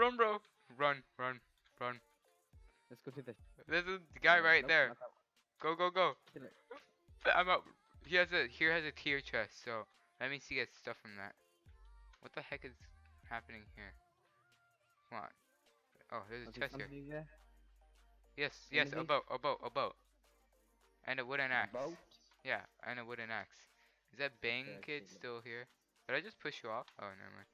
Run, bro. Run, run, run. Let's go to the. There's a guy no, right nope, there. not that one. Go, go, go. I'm out. He has a here has a tier chest, so that means he gets stuff from that. What the heck is happening here? Come on. Oh, there's a chest here. there. Yes, yes, a boat, a boat, a boat. And a wooden axe. Boat. Yeah, and a wooden axe. Is that Bang Okay, kid still here? Did I just push you off? Oh, never mind.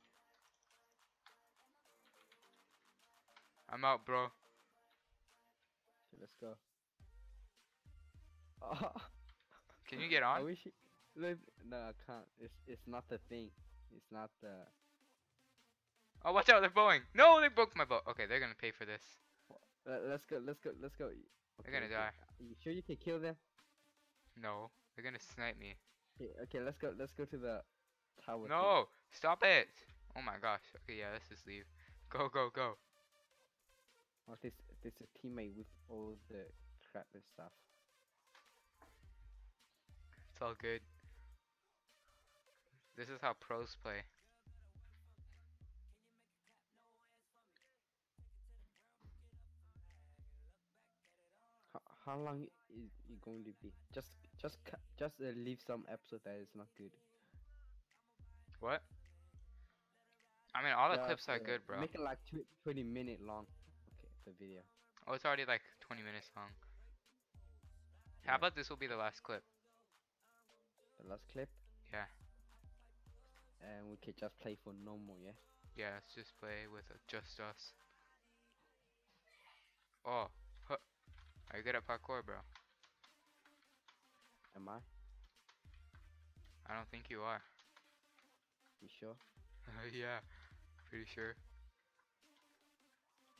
I'm out, bro. Okay, let's go. Oh, Can you get I on? wish. It, look, no, I can't. It's it's not the thing. It's not the. Oh, watch out, they're bowing. No, they broke my boat. Okay, they're gonna pay for this. Let, let's go. Let's go. Let's go. They're gonna okay. die. You sure you can kill them? No, they're gonna snipe me. Okay, okay, let's go. Let's go to the tower. thing. No, stop it. Oh my gosh. Okay, yeah, let's just leave. Go, go, go. Oh, this this a teammate with all the crap and stuff. It's all good. This is how pros play. How, how long is it going to be? Just just just uh, leave some episode that is not good. What? I mean, all the Just, clips are uh, good, bro. Make it like tw- 20 minute long. The video. Oh, it's already like 20 minutes long. Yeah. How about this will be the last clip? The last clip, Yeah. and we can just play for normal, yeah. Yeah, let's just play with just us. Oh, huh. are you good at parkour, bro? Am I? I don't think you are. You sure? yeah, pretty sure.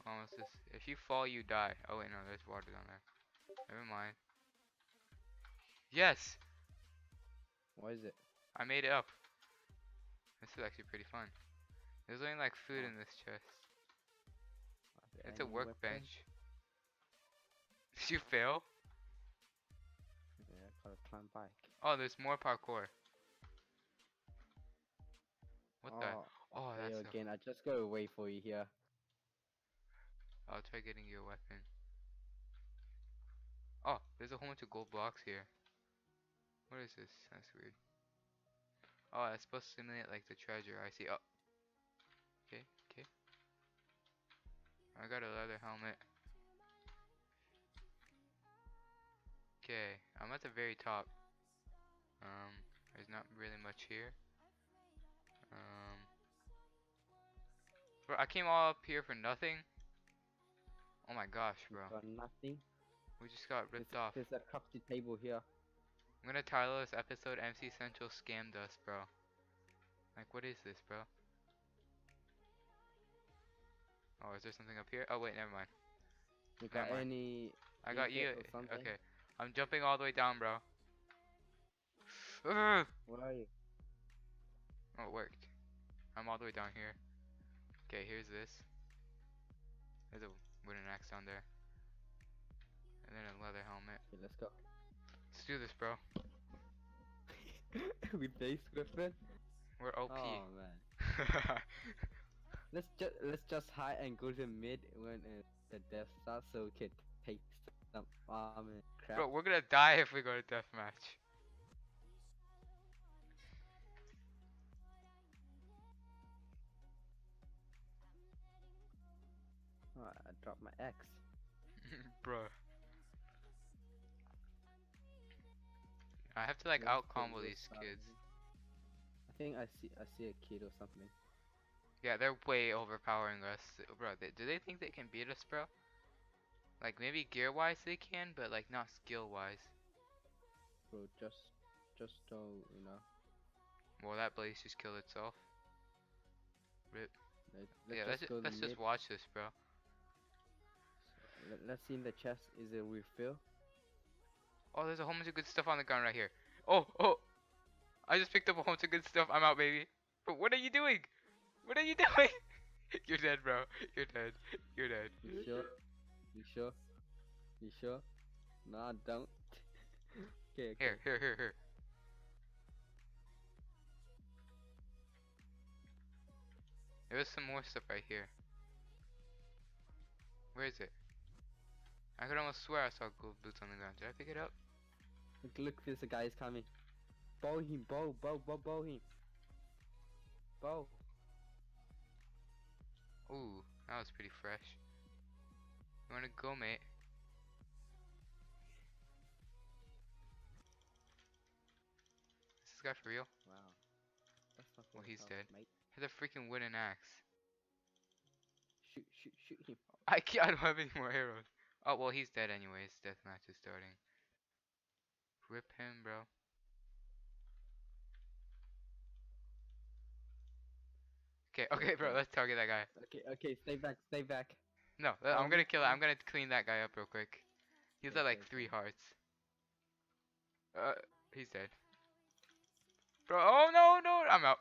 This. If you fall, you die. Oh wait, no, there's water down there. Never mind. Yes, What is it? I made it up. This is actually pretty fun. There's only like food Oh. in this chest. It's a workbench. Did you fail? Yeah, I gotta climb back. Oh, there's more parkour. What the? oh, Oh, that's. again. I just gotta wait for you here. I'll try getting you a weapon. Oh, there's a whole bunch of gold blocks here. What is this? That's weird. Oh, that's supposed to simulate like the treasure. I see. Oh. Okay, okay. I got a leather helmet. Okay, I'm at the very top. Um, there's not really much here. Um, bro, I came all up here for nothing. Oh my gosh, bro. Got nothing. We just got There's, ripped off. there's a crafty table here. I'm gonna title this episode MC Central scammed us, bro. Like, what is this, bro? Oh, is there something up here? Oh, wait, never mind. You got Never any? I got you. ingot or something? Okay. I'm jumping all the way down, bro. What are you? Oh, it worked. I'm all the way down here. Okay, here's this. There's a wooden axe down there. And then a leather helmet. Okay, let's go. Let's do this, bro. With base weapon. We're OP. Oh man. Let's just let's just hide and go to mid when uh, the death starts, so we can take some arm and crap. bro, we're gonna die if we go to deathmatch. Dropped my ex. Bruh. I have to like Let's out combo these some- kids. I think I see I see a kid or something. Yeah, they're way overpowering us, bro. They, do they think they can beat us, bro? Like maybe gear wise they can, but like not skill wise. Bro, just just don't you know. Well, that blaze just killed itself. Rip. Let, yeah, let's just ju- go let's just watch this, bro. Let, let's see in the chest. Is it refill? Oh, there's a whole bunch of good stuff on the ground right here. Oh, oh! I just picked up a whole bunch of good stuff. I'm out, baby. But what are you doing? What are you doing? You're dead, bro. You're dead. You're dead. You sure? You sure? You sure? No, don't. okay, okay. Here, here, here, here. There was some more stuff right here. Where is it? I could almost swear I saw gold boots on the ground. Did I pick it up? Look, look, there's a guy is coming. Bow him, bow, bow, bow, bow him. Bow. Ooh, that was pretty fresh. You wanna go, mate? Is this guy for real? Wow. That's Well, he's help, dead. Mate. He has a freaking wooden axe. Shoot, shoot, shoot him. I can't I don't have any more arrows. Oh well, he's dead anyways. Deathmatch is starting. Rip him, bro. Okay, okay, bro. Let's target that guy. Okay, okay, stay back, stay back. No, uh, I'm Um, gonna kill. um, I'm gonna clean that guy up real quick. He's at like three hearts. Uh, he's dead. Bro, oh no, no, I'm out.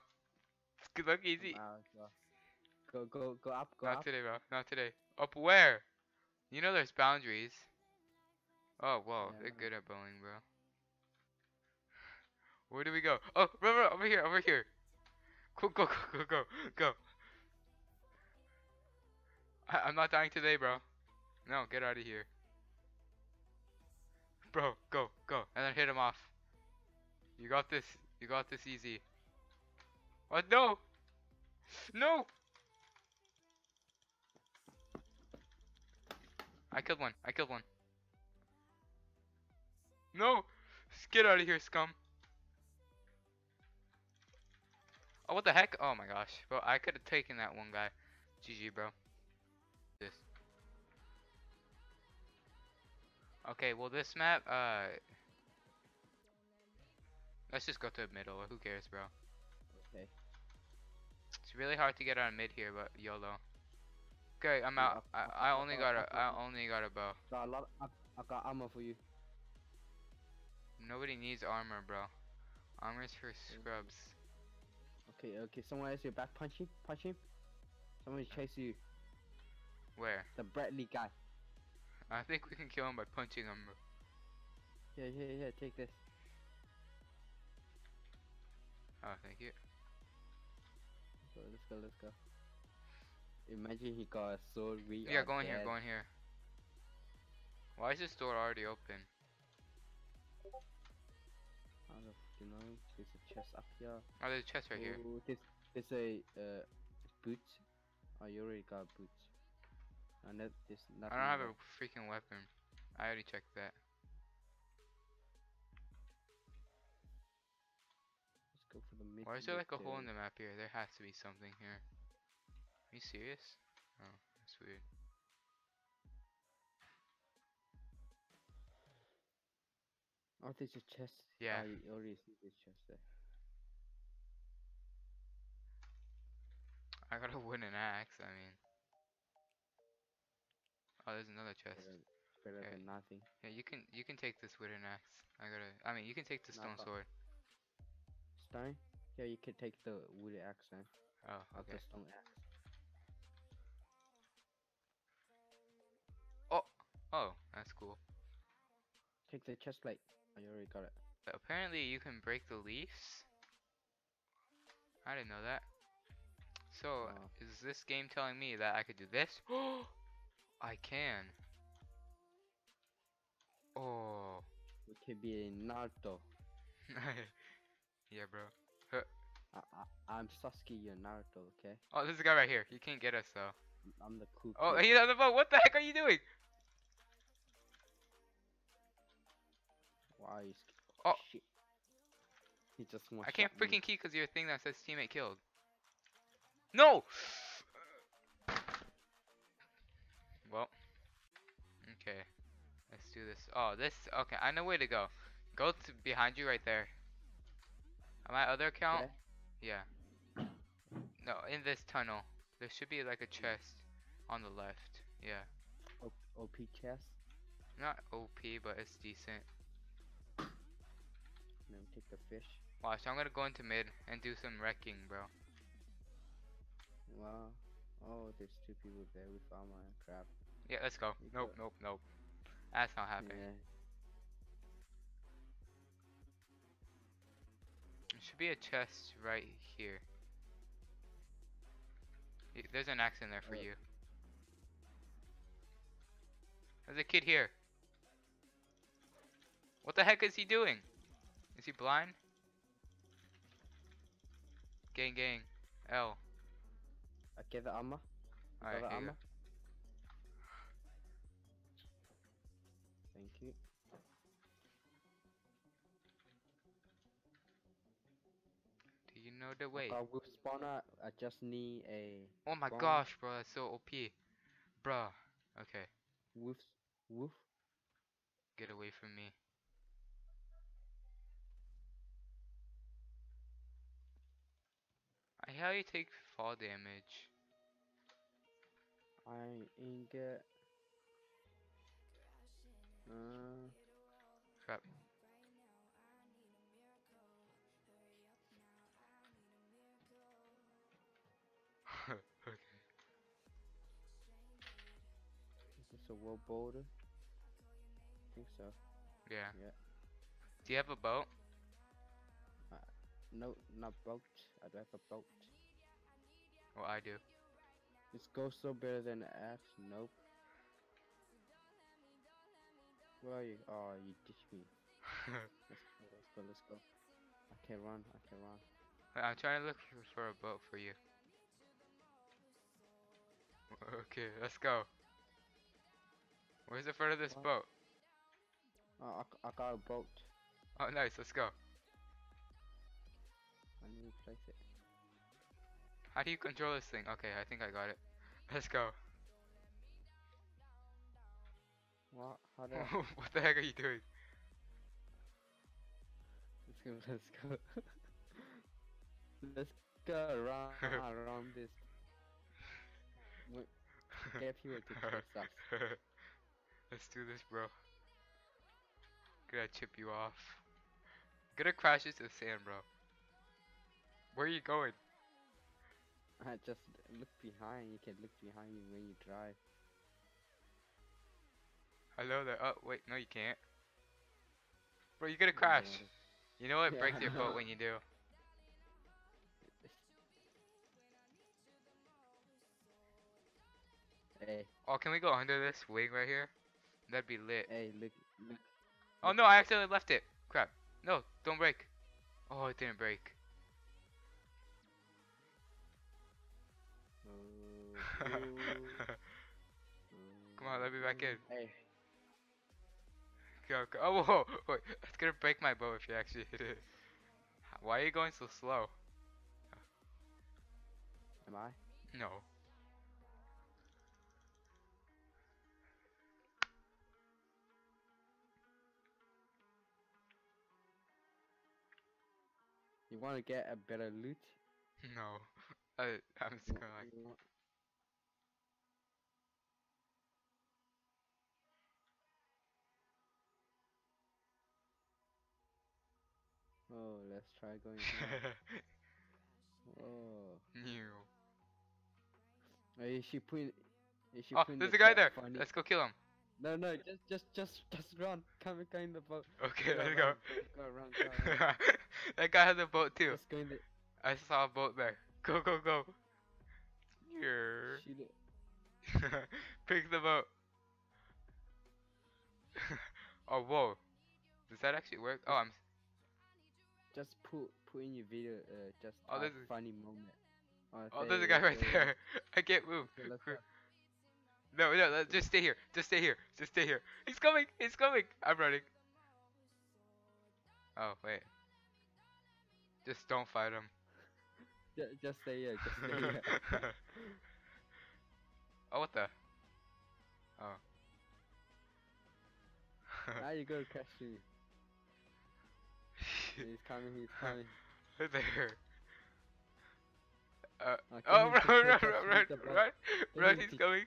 Good luck, easy. Out. Go, go, go up, go Not up. today, bro. Not today. Up where? You know there's boundaries. Oh, whoa. Yeah, They're good at bowling, bro. Where do we go? Oh, bro, bro, over here, over here. Go, go, go, go, go, go. I I'm not dying today, bro. No, get out of here. Bro, go, go, and then hit him off. You got this. You got this easy. What? No! No! I killed one. I killed one. No! Just Get out of here, scum. Oh, what the heck? Oh my gosh. Bro, I could have taken that one guy. GG, bro. This. Okay, well, this map, uh. Let's just go to the middle. Who cares, bro? Okay. It's really hard to get out of mid here, but YOLO. Okay, I'm out. I, I only got a I only got a bow. Got a lot. I, I got ammo for you. Nobody needs armor, bro. Armor's for scrubs. Okay, okay. Someone has your back. Punch him. Punch him. Someone is chasing you. Where? The Bradley guy. I think we can kill him by punching him. Yeah, yeah, yeah. Take this. Oh, thank you. So let's go. Let's go. Imagine he got a sword. We Yeah, are go in here, dead. go in here. Why is this door already open? I don't know. There's a chest up here. Oh, there's a chest right here. Oh, There's, there's a uh, boot. Oh, you already got boots. And that, there's I don't have a freaking weapon. I already checked that. Let's go for the. Why is there like a hole in the map here? There has to be something here. Are you serious? Oh, that's weird. Oh, there's a chest. Yeah. Oh, already see this chest there. I got a wooden axe, I mean. Oh, there's another chest. Better, better Okay. than nothing. Yeah, you can you can take this wooden axe. I gotta. I mean, you can take the stone sword. Stone? Yeah, you can take the wooden axe then. Oh, okay. the stone axe. Take the chest plate. Oh, I already got it. But apparently, you can break the leaves. I didn't know that. So, Oh. is this game telling me that I could do this? I can. Oh. We could be a Naruto. yeah, bro. I, I, I'm Sasuke, you're Naruto, okay? Oh, there's a guy right here. He can't get us though. I'm the cool Oh, he's on the boat. What the heck are you doing? Why Oh. shit. He just I can't shot me. freaking key because your thing that says teammate killed. No! Well. Okay. Let's do this. Oh, this. Okay, I know where to go. Go to behind you right there. On my other account? Okay. Yeah. No, in this tunnel. There should be like a chest on the left. Yeah. O- OP chest. Not OP, but it's decent. Let me take the fish. Watch, I'm gonna go into mid and do some wrecking, bro. Wow. Oh, there's two people there with armor and crap. Yeah, let's go. You Nope, go. nope, nope. That's not happening. Yeah. There should be a chest right here. There's an axe in there for Uh, you. There's a kid here. What the heck is he doing? Is he blind? Gang, gang. L. I give the armor. Alright, Got it here you armor. Thank you. Do you know the way? Uh, with spawner, I just need a Oh my bomb. gosh, bro, that's so OP. Bruh. Okay, woof woof. get away from me. I how you take fall damage. I ingot. Uh, Crap. okay. is this a world boulder? think so. Yeah. Yeah. Do you have a boat? No, not boat. I don't have a boat. Well, I do. Is Ghosto better than Ash? Nope. Where are you? Oh, you ditched me. Let's go, let's go, let's go. I can run, I can run. I'm trying to look for a boat for you. Okay, let's go. Where's the front of this What? boat? Oh, I, I got a boat. Oh, nice. Let's go. I need to place it. How do you control this thing? Okay, I think I got it. Let's go. What? How do I? what the heck are you doing? Let's go, let's go. let's go around, around this. Get people to us. Let's do this, bro. Gonna chip you off. Gonna crash into the sand, bro. Where are you going? I just look behind. You can look behind you when you drive. Hello there. Oh, wait, no, you can't. Bro, you're gonna crash. no, You know what Yeah, breaks your boat when you do? Hey, Oh, can we go under this wing right here? That'd be lit. hey, look, look. Oh no, I accidentally left it. Crap. No, don't break. Oh, it didn't break. Come on, let me back in. Hey, Go, go. Oh, whoa, wait. It's gonna break my bow if you actually hit it. Why are you going so slow? am I? No. You want to get a better loot? No. I, I'm just gonna like. Oh, let's try going. oh, New. Is she? Is she Oh, putting there's the a guy there. funny- Let's go kill him. No, no, just, just, just, just run. Come, come in the boat. Okay, Go let's go. Go around, go around. that guy has a boat too. Go in the. I saw a boat there. Go, go, go. Here. Shoot it. Pick the boat. oh, whoa. Does that actually work? Oh, I'm. Just put, put in your video. Uh, just Oh, a- funny moment. Oh, there's a guy right there. I can't move. Okay, let's. No, no, just stay here. Just stay here. Just stay here. He's coming. He's coming. I'm running. Oh, wait. Just don't fight him. Just, just stay here. Just stay here. oh, what the? Oh. now you go catch me. He's coming. He's coming. there. Uh, Uh, oh, run, run, run, run, with the boat. run, run, he's coming.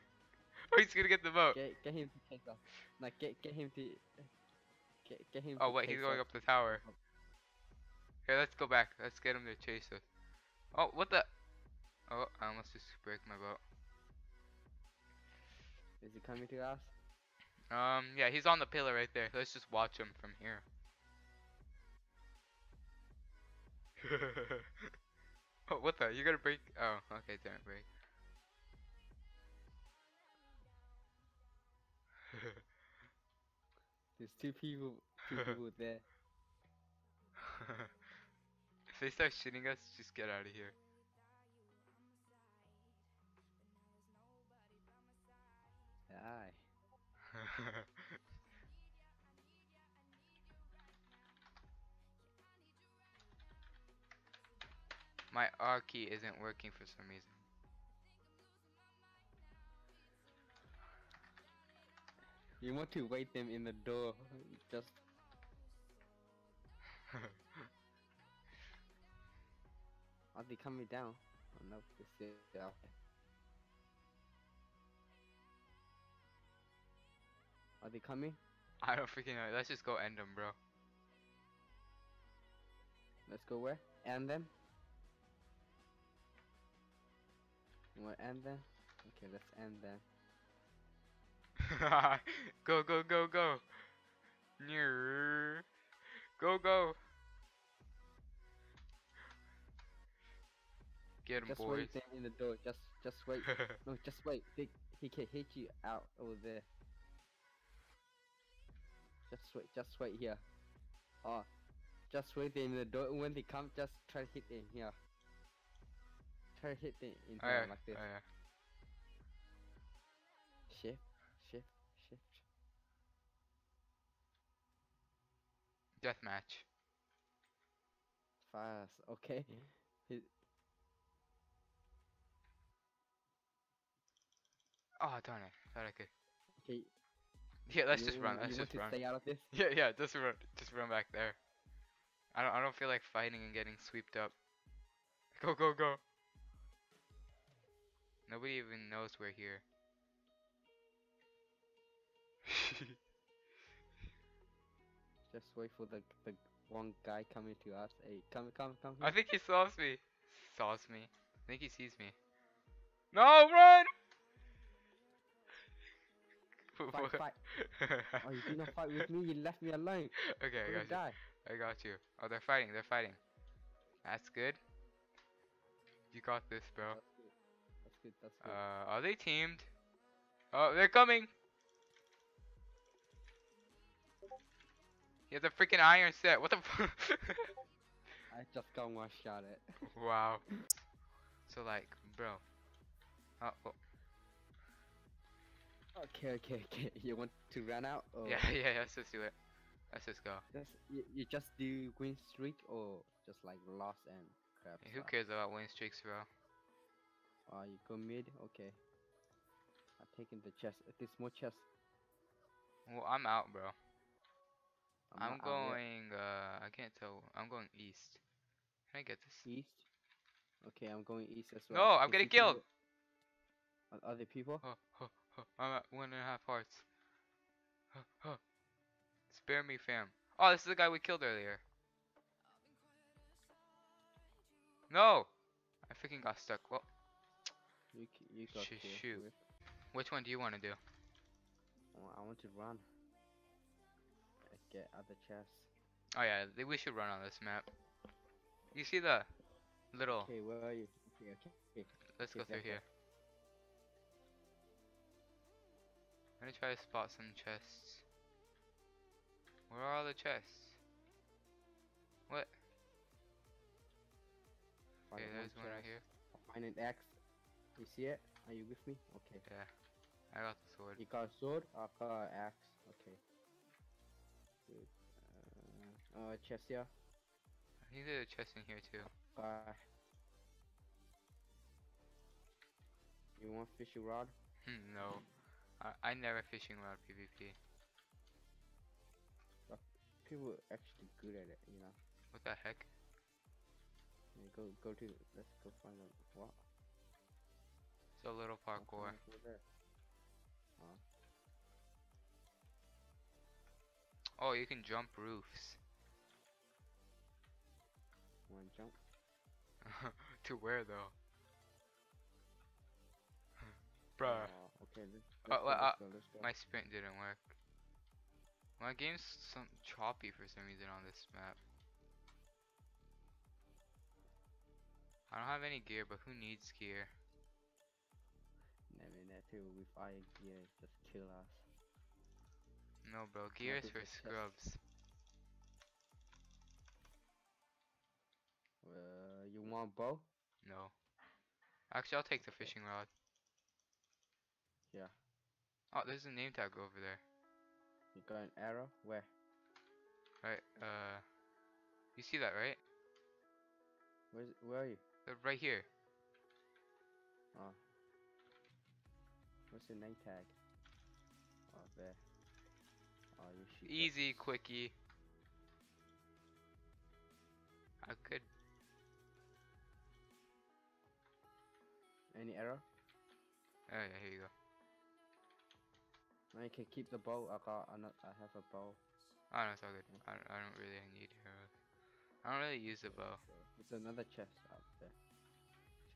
Oh, he's gonna get the boat. Get, get him to chase us. Like, get, get him to. Get, get him. Oh, wait, he's going us. up the tower. Here, let's go back. Let's get him to chase us. Oh, what the? Oh, I almost just break my boat. Is he coming to us? Um, yeah, he's on the pillar right there. Let's just watch him from here. oh, what the? You gotta break? Oh, okay, it didn't break. There's two people, two people there. if they start shooting us, just get out of here. Aye. My R key isn't working for some reason. You want to wait them in the door. Just are they coming down? Oh no, they're still out. Are they coming? I don't freaking know. Let's just go end them, bro. Let's go where? End them? You want to end them? Okay, let's end them. go, go, go, go. Near. Go, go. Get him, Just boys. wait in the door. Just, just wait. no, just wait. They, he can hit you out over there. Just wait. Just wait here. Oh, just wait in the door. When they come, just try to hit them here. Try to hit them in oh, yeah. like this. Oh, yeah. Shift, shift, shift. Deathmatch. Fast. Okay. Hmm. Hit- Oh, darn it. Thought I could. Okay. Yeah, let's you, just run. Let's just run. stay out of this? Yeah, yeah, just run. Just run back there. I don't. I don't feel like fighting and getting swept up. Go, go, go. Nobody even knows we're here. Just wait for the the one guy coming to us. Hey, come, come, come. I think he saws me. Saws me. I think he sees me. No, run! Fight, fight. Oh, you did not fight with me. You left me alone. okay, I got you. die. I got you. Oh, they're fighting. They're fighting. That's good. You got this, bro. Good. That's good. Uh, are they teamed? Oh, they're coming. He has a freaking iron set. What the? I just got one shot it. wow. So like, bro. Oh, oh, Okay, okay, okay. You want to run out? Or yeah, yeah. Let's just do it. Let's just go. Just, you, you just do win streak or just like loss and crap. Who cares about win streaks, bro? Oh, you go mid. Okay. I'm taking the chest. Uh, This more chest. Well, I'm out, bro. I'm, yet. going. Uh, I can't tell. I'm going east. Can I get this? east. Okay, I'm going east as well. No, I'm getting killed. people- Other people? Oh, oh, oh, I'm at one and a half hearts. Spare me, fam. Oh, this is the guy we killed earlier. No! I freaking got stuck. Well, You you got shoot. with- which one do you want to do? I I want to run. Get other chests. Oh yeah, we should run on this map. You see the little? Okay, where are you? Okay, okay. okay. Let's go through here. I'm gonna try to spot some chests. Where are all the chests? What? Find Okay, there's one right here. Find an axe. You see it? Are you with me? Okay. Yeah, I got the sword. You got a sword? I got an axe. Okay. Good. Uh, uh, chest here. I think there's a chest in here too. Got. You want fishing rod? Hmm, no. I, I never fishing rod PvP. People are actually good at it, you know. What the heck? Yeah, go go to let's go find a what? It's a little parkour. can I go there? Oh, you can jump roofs. Wanna jump? to where though? Bruh, Uh, okay, let's, Uh, let's, well, go, uh, let's go, let's go. my sprint didn't work. My game's some choppy for some reason on this map. I don't have any gear, but who needs gear? I mean, that too, with fire gear, just kill us. No, bro. Gear is for scrubs. Uh, you want bow? No. Actually, I'll take the fishing rod. Yeah. Oh, there's a name tag over there. You got an arrow? Where? Right. Uh. You see that, right? Where's, where are you? Uh, right here. Oh. What's your name tag? Oh, there. Oh, you shoot. that. Easy, quickie. I could. Any arrow? Oh yeah, here you go. You can keep the bow. I got. ano- I have a bow. Oh no, it's all good. I don't, I don't really need arrows. I don't really use the bow. There's another chest out there.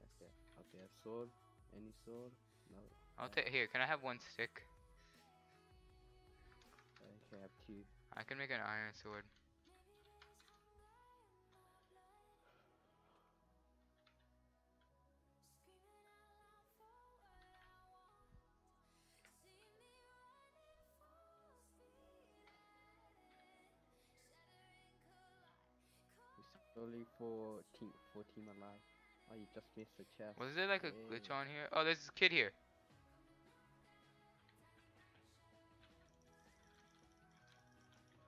Chest there. Okay, a sword. Any sword? No. I'll take here. Can I have one stick? I have two. I can make an iron sword. Only for team. For team alive. Oh, you just missed the chest. Was there like a glitch on here? Oh, there's a kid here.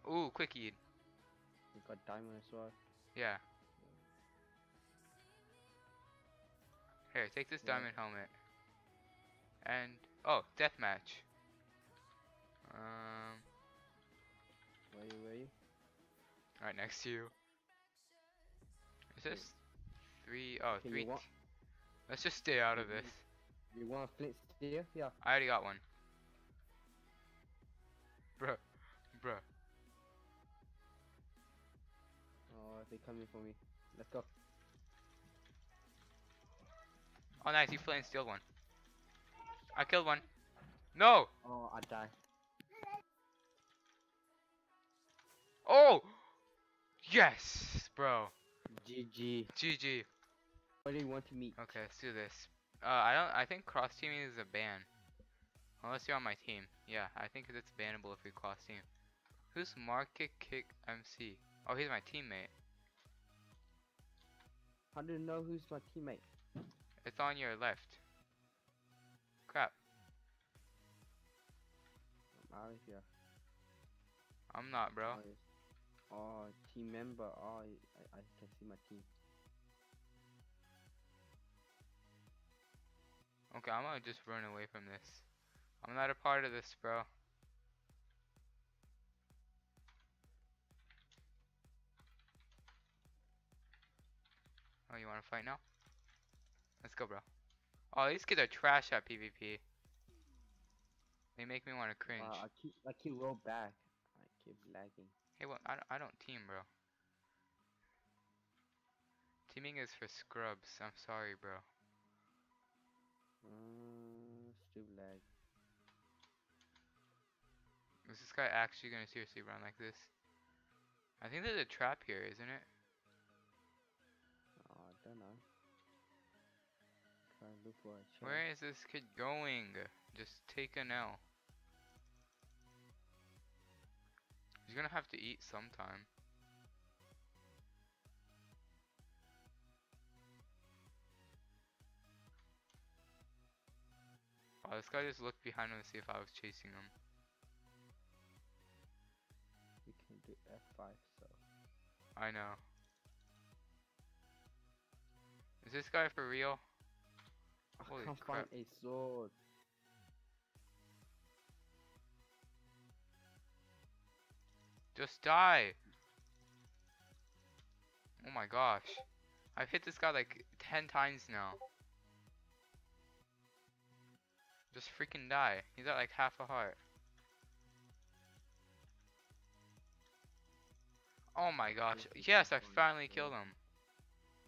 Ooh, quickie. You got diamond as well. Yeah. Here, take this Yeah. diamond helmet. And oh, deathmatch. Um, Where you? Where you? right next to you. Is this three? Oh, you three. Let's just stay out of this. You want flint steel? Yeah. I already got one. Bruh, bruh. They coming for me. Let's go. Oh, nice. You flint and steel one. I killed one. No. Oh, I die. Oh. Yes, bro. GG. GG. What do you want to meet? Okay, let's do this. Uh, I don't. I think cross teaming is a ban. Unless you're on my team. Yeah, I think it's bannable if we cross team. Who's Market Kick MC? Oh, he's my teammate. How do you know who's my teammate? It's on your left. Crap. I'm out of here. I'm not, bro. Oh. Oh, team member. Oh, I, I can see my team. Okay, I'm gonna just run away from this. I'm not a part of this, bro. Oh, you wanna fight now? Let's go, bro. Oh, these kids are trash at PvP. They make me wanna cringe. Uh, I keep I keep roll back. I keep lagging. Hey, well, I, don't- I don't team, bro. Teaming is for scrubs. I'm sorry, bro. Uh, still lag. Is this guy actually gonna seriously run like this? I think there's a trap here, isn't it? Try to look for a chest. Where is this kid going? Just take an L. He's gonna have to eat sometime. Oh, this guy just looked behind him to see if I was chasing him. You can do F5, so. I know. Is this guy for real? Holy I can't crap. find a sword. Just die! Oh my gosh. I've hit this guy like 10 times now. Just freaking die. He's at like half a heart. Oh my gosh. Yes, I finally killed him.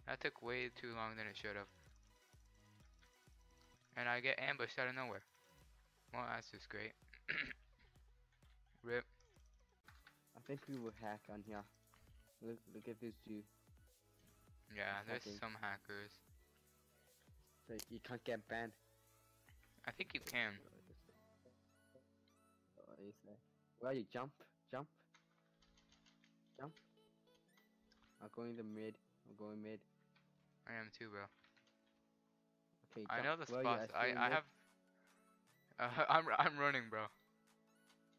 That took way too long than it should have. And I get ambushed out of nowhere. Well, that's just great. Rip. I think we will hack on here. Look, look at this dude. Yeah, there's hacking. some hackers. So you can't get banned. I think you can. Oh, is that? Oh, Where you jump, jump, jump. I'm going to mid. I'm going mid. I am too, bro. Okay, I know the spots. I I have. Uh, I'm I'm running, bro.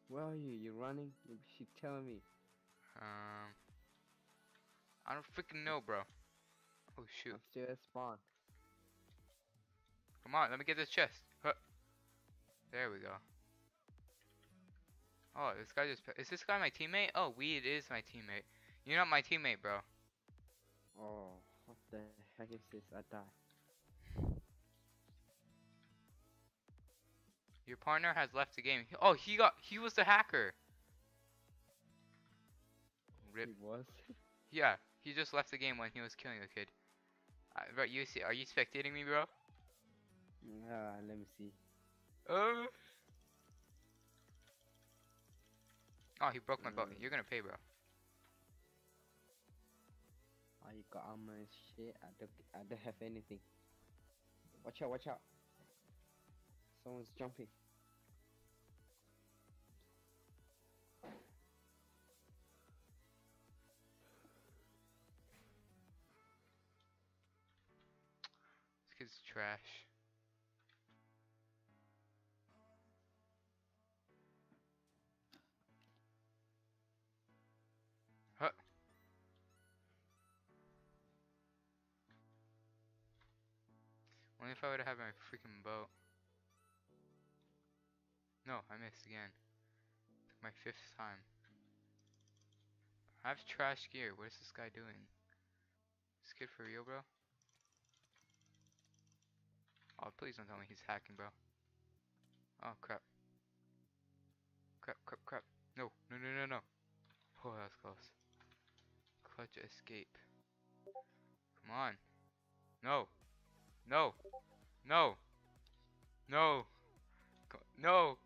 Where are you? You're running? You should tell me. Um. I don't freaking know, bro. Oh shoot! I'm still at spawn. Come on, let me get this chest. Huh. There we go. Oh, this guy just. Is this guy my teammate? Oh, Weed is my teammate. You're not my teammate, bro. Oh, what the heck is this? I die. Your partner has left the game. Oh, he got. He was the hacker. Rip. He was. Yeah, he just left the game when he was killing a kid. Uh, bro, you see? Are you spectating me, bro? Ah, let me see. Uh. Oh, he broke my boat. Mm. You're gonna pay, bro. I got armor and shit. I don't. I don't have anything. Watch out! Watch out! Someone's jumping. This kid's trash. Huh. Only if I would have my freaking boat. No, I missed again. Took my fifth time. I have trash gear. What is this guy doing? This kid for real, bro? Oh, please don't tell me he's hacking, bro. Oh, crap. Crap, crap, crap. No, no, no, no, no. Oh, that was close. Clutch escape. Come on. No. No. No. No. No.